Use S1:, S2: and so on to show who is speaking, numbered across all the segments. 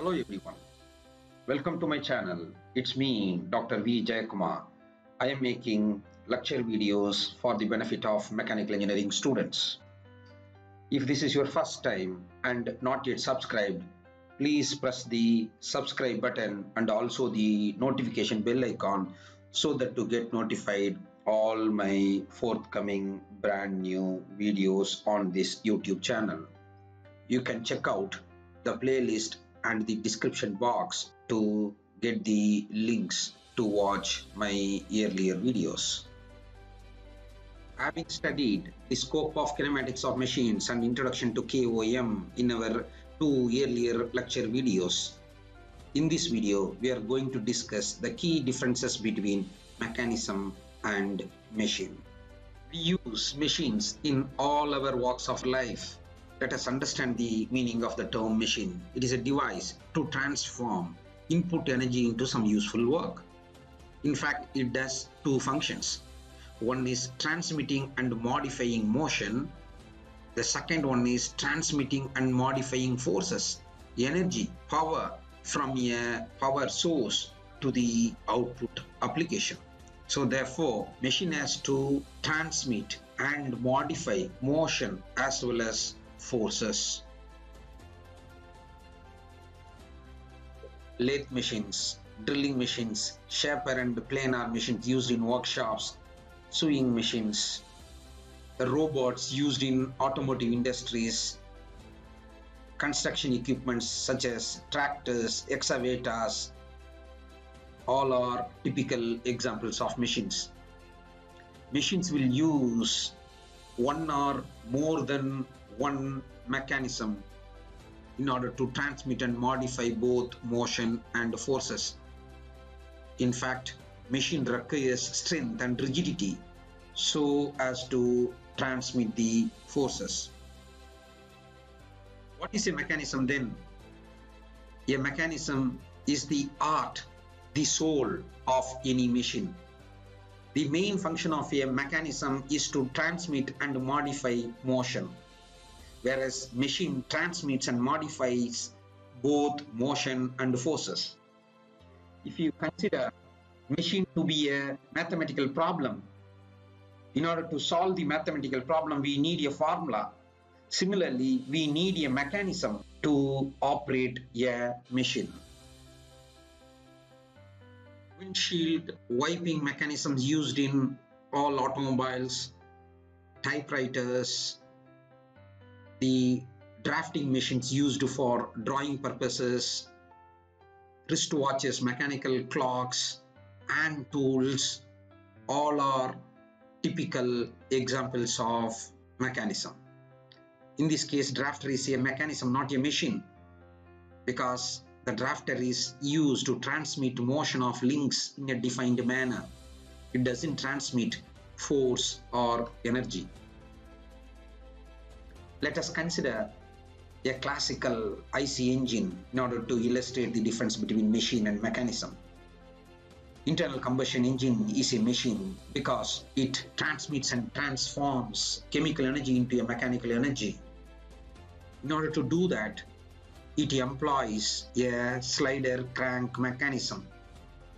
S1: Hello everyone. Welcome to my channel. It's me, Dr. V. Jayakumar. I am making lecture videos for the benefit of mechanical engineering students. If this is your first time and not yet subscribed, please press the subscribe button and also the notification bell icon so that to get notified all my forthcoming brand new videos on this YouTube channel. You can check out the playlist and the description box to get the links to watch my earlier videos. Having studied the scope of kinematics of machines and introduction to KOM in our two earlier lecture videos, in this video we are going to discuss the key differences between mechanism and machine. We use machines in all our walks of life let us understand the meaning of the term machine. It is a device to transform input energy into some useful work. In fact, it does two functions. One is transmitting and modifying motion. The second one is transmitting and modifying forces, energy, power from a power source to the output application. So therefore, machine has to transmit and modify motion as well as forces. Lathe machines, drilling machines, shaper and planer machines used in workshops, sewing machines, robots used in automotive industries, construction equipments such as tractors, excavators, all are typical examples of machines. Machines will use one or more than one mechanism in order to transmit and modify both motion and forces. In fact, machine requires strength and rigidity so as to transmit the forces. What is a mechanism then? A mechanism is the art, the soul of any machine. The main function of a mechanism is to transmit and modify motion whereas machine transmits and modifies both motion and forces. If you consider machine to be a mathematical problem, in order to solve the mathematical problem, we need a formula. Similarly, we need a mechanism to operate a machine. Windshield wiping mechanisms used in all automobiles, typewriters, the drafting machines used for drawing purposes, wristwatches, mechanical clocks, and tools all are typical examples of mechanism. In this case, drafter is a mechanism, not a machine, because the drafter is used to transmit motion of links in a defined manner. It doesn't transmit force or energy let us consider a classical IC engine in order to illustrate the difference between machine and mechanism. Internal combustion engine is a machine because it transmits and transforms chemical energy into a mechanical energy. In order to do that, it employs a slider crank mechanism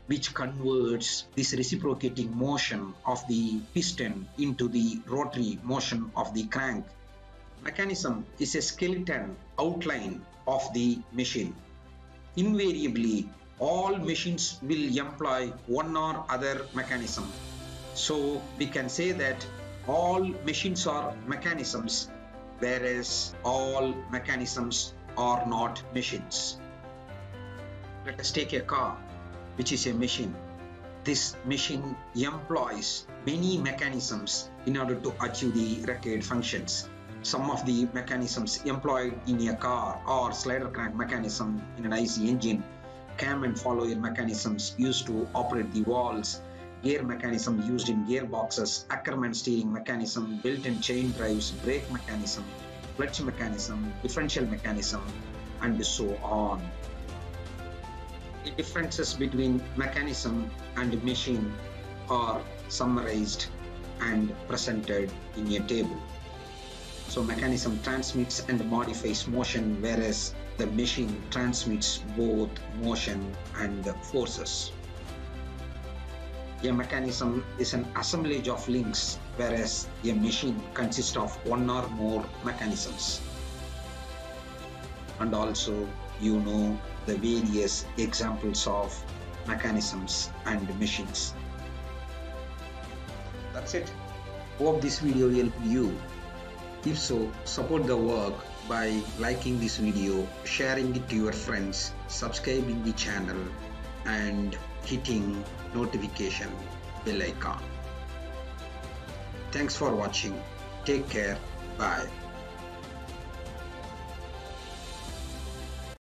S1: which converts this reciprocating motion of the piston into the rotary motion of the crank mechanism is a skeleton outline of the machine. Invariably, all machines will employ one or other mechanism. So we can say that all machines are mechanisms, whereas all mechanisms are not machines. Let us take a car, which is a machine. This machine employs many mechanisms in order to achieve the required functions some of the mechanisms employed in a car or slider crank mechanism in an IC engine, cam and follower mechanisms used to operate the valves, gear mechanism used in gearboxes, Ackermann steering mechanism, built-in chain drives, brake mechanism, clutch mechanism, differential mechanism, and so on. The differences between mechanism and machine are summarized and presented in a table. So mechanism transmits and modifies motion, whereas the machine transmits both motion and forces. A mechanism is an assemblage of links, whereas a machine consists of one or more mechanisms. And also, you know the various examples of mechanisms and machines. That's it. Hope this video helped you. If so, support the work by liking this video, sharing it to your friends, subscribing the channel and hitting notification bell icon. Thanks for watching. Take care. Bye.